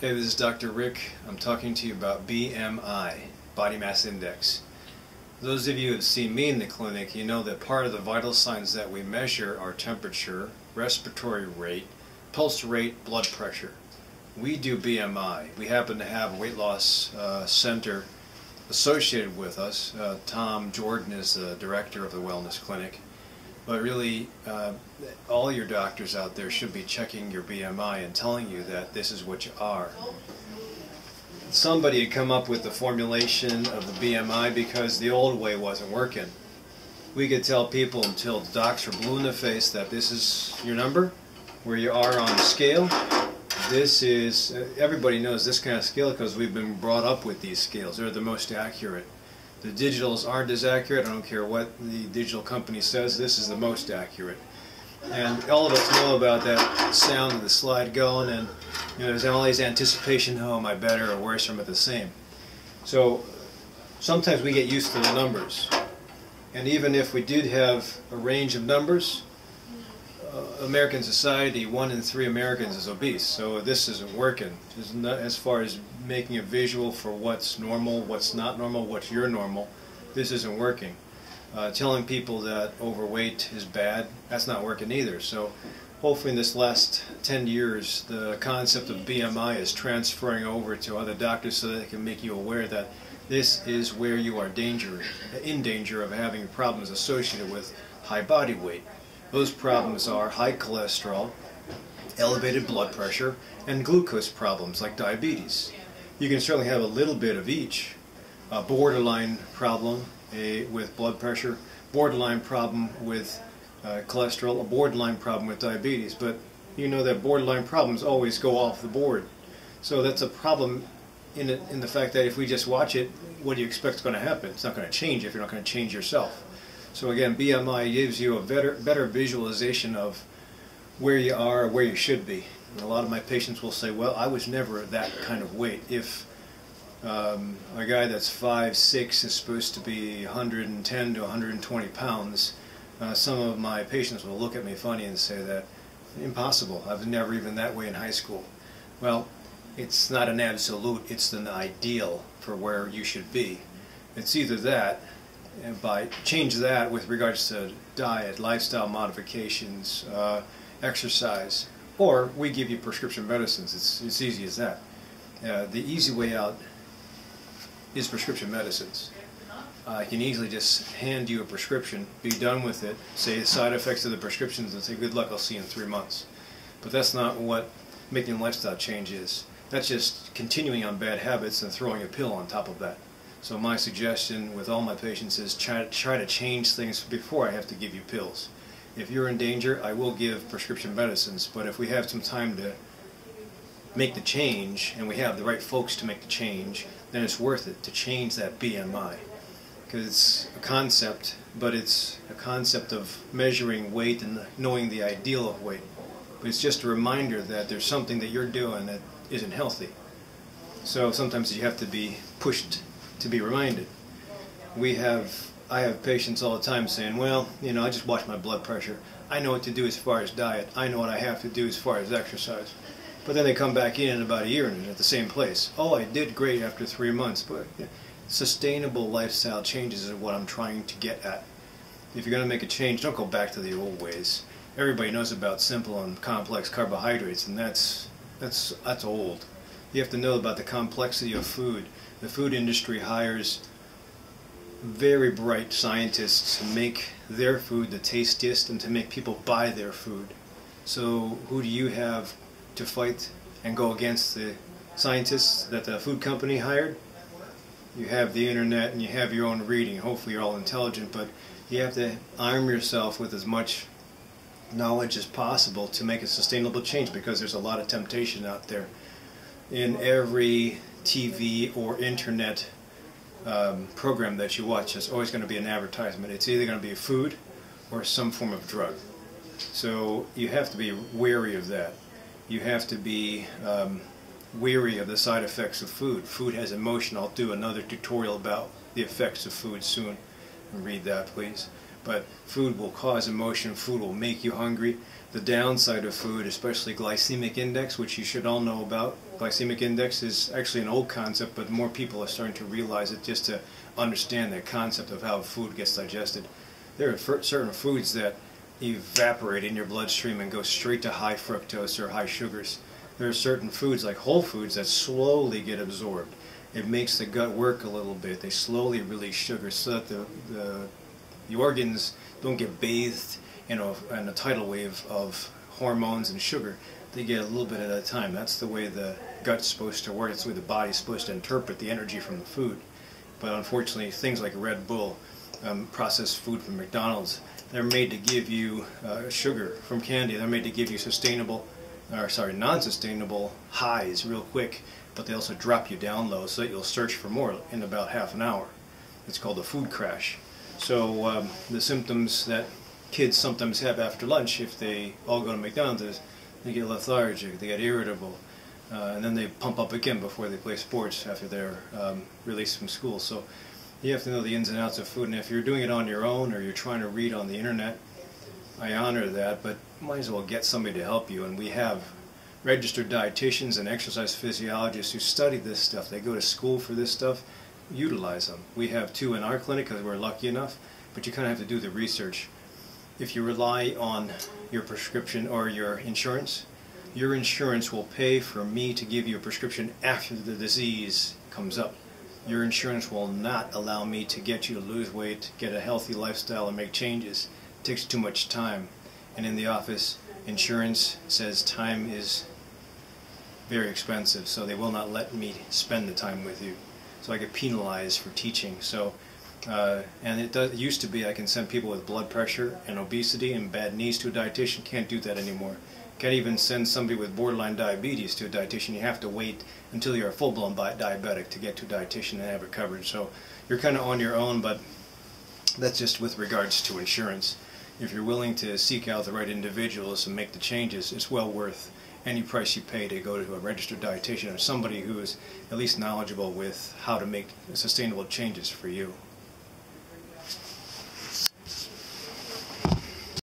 Hey, this is Dr. Ric. I'm talking to you about BMI, Body Mass Index. Those of you who have seen me in the clinic, you know that part of the vital signs that we measure are temperature, respiratory rate, pulse rate, blood pressure. We do BMI. We happen to have a weight loss uh, center associated with us. Uh, Tom Jordan is the director of the wellness clinic. But really, uh, all your doctors out there should be checking your BMI and telling you that this is what you are. Somebody had come up with the formulation of the BMI because the old way wasn't working. We could tell people until the docs were blue in the face that this is your number, where you are on the scale. This is, everybody knows this kind of scale because we've been brought up with these scales. They're the most accurate. The digitals aren't as accurate. I don't care what the digital company says. This is the most accurate. And all of us know about that sound of the slide going, and you know, there's always anticipation. Oh, am I better or worse? Or am I the same? So sometimes we get used to the numbers, and even if we did have a range of numbers, uh, American society, one in three Americans is obese. So this isn't working. Not, as far as making a visual for what's normal, what's not normal, what's your normal, this isn't working. Uh, telling people that overweight is bad, that's not working either. So hopefully in this last 10 years, the concept of BMI is transferring over to other doctors so that they can make you aware that this is where you are danger, in danger of having problems associated with high body weight. Those problems are high cholesterol, elevated blood pressure, and glucose problems like diabetes. You can certainly have a little bit of each. A borderline problem a, with blood pressure, borderline problem with uh, cholesterol, a borderline problem with diabetes. But you know that borderline problems always go off the board. So that's a problem in, it, in the fact that if we just watch it, what do you expect is going to happen? It's not going to change if you're not going to change yourself. So again, BMI gives you a better, better visualization of where you are, where you should be. And a lot of my patients will say, well, I was never that kind of weight. If um, a guy that's 5'6 is supposed to be 110 to 120 pounds, uh, some of my patients will look at me funny and say that, impossible, I was never even that way in high school. Well, it's not an absolute, it's an ideal for where you should be. It's either that and by change that with regards to diet, lifestyle modifications, uh, exercise, or we give you prescription medicines. It's it's easy as that. Uh, the easy way out is prescription medicines. I can easily just hand you a prescription, be done with it, say the side effects of the prescriptions, and say, good luck, I'll see you in three months. But that's not what making lifestyle change is. That's just continuing on bad habits and throwing a pill on top of that. So my suggestion with all my patients is try, try to change things before I have to give you pills. If you're in danger, I will give prescription medicines, but if we have some time to make the change, and we have the right folks to make the change, then it's worth it to change that BMI. Because it's a concept, but it's a concept of measuring weight and knowing the ideal of weight. But it's just a reminder that there's something that you're doing that isn't healthy. So sometimes you have to be pushed to be reminded. We have, I have patients all the time saying, well, you know, I just watch my blood pressure. I know what to do as far as diet. I know what I have to do as far as exercise. But then they come back in in about a year and at the same place. Oh, I did great after three months, but sustainable lifestyle changes is what I'm trying to get at. If you're going to make a change, don't go back to the old ways. Everybody knows about simple and complex carbohydrates, and that's that's that's old. You have to know about the complexity of food the food industry hires very bright scientists to make their food the tastiest and to make people buy their food. So who do you have to fight and go against the scientists that the food company hired? You have the internet and you have your own reading. Hopefully you're all intelligent, but you have to arm yourself with as much knowledge as possible to make a sustainable change because there's a lot of temptation out there. In every TV or internet um, program that you watch, there's always going to be an advertisement. It's either going to be food or some form of drug. So you have to be wary of that. You have to be um, weary of the side effects of food. Food has emotion. I'll do another tutorial about the effects of food soon. Read that, please. But food will cause emotion, food will make you hungry. The downside of food, especially glycemic index, which you should all know about, glycemic index is actually an old concept, but more people are starting to realize it just to understand the concept of how food gets digested. There are certain foods that evaporate in your bloodstream and go straight to high fructose or high sugars. There are certain foods like whole foods that slowly get absorbed. It makes the gut work a little bit. They slowly release sugar so that the, the, the organs don't get bathed in a, in a tidal wave of hormones and sugar. They get a little bit at a time. That's the way the gut's supposed to work. That's the way the body's supposed to interpret the energy from the food. But unfortunately, things like Red Bull, um, processed food from McDonald's, they're made to give you uh, sugar from candy. They're made to give you sustainable, or sorry, non-sustainable highs real quick, but they also drop you down low so that you'll search for more in about half an hour. It's called a food crash. So um, the symptoms that kids sometimes have after lunch, if they all go to McDonald's, is they get lethargic, they get irritable, uh, and then they pump up again before they play sports after they're um, released from school. So you have to know the ins and outs of food, and if you're doing it on your own or you're trying to read on the internet, I honor that, but might as well get somebody to help you, and we have registered dietitians and exercise physiologists who study this stuff. They go to school for this stuff, utilize them. We have two in our clinic because we're lucky enough, but you kind of have to do the research. If you rely on your prescription or your insurance, your insurance will pay for me to give you a prescription after the disease comes up your insurance will not allow me to get you to lose weight, get a healthy lifestyle, and make changes. It takes too much time. And in the office, insurance says time is very expensive, so they will not let me spend the time with you. So I get penalized for teaching. So, uh, and it, does, it used to be I can send people with blood pressure and obesity and bad knees to a dietitian. Can't do that anymore. Can't even send somebody with borderline diabetes to a dietitian. You have to wait until you're a full-blown diabetic to get to a dietitian and have it covered. So you're kind of on your own, but that's just with regards to insurance. If you're willing to seek out the right individuals and make the changes, it's well worth any price you pay to go to a registered dietitian or somebody who is at least knowledgeable with how to make sustainable changes for you.